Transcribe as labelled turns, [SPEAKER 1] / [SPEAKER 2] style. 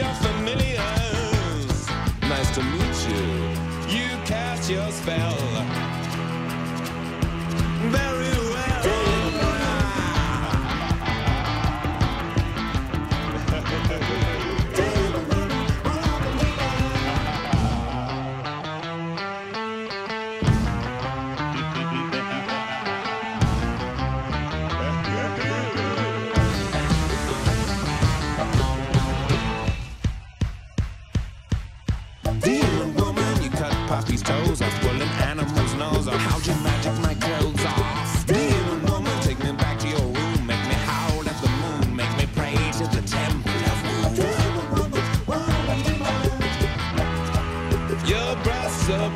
[SPEAKER 1] your familiars. Nice to meet you. You cast your spell These toes off, pulling animal's nose off. How'd you magic my clothes off? Demon woman, take me back to your room, make me howl at the moon, make me pray to the temple of moon. Your breasts are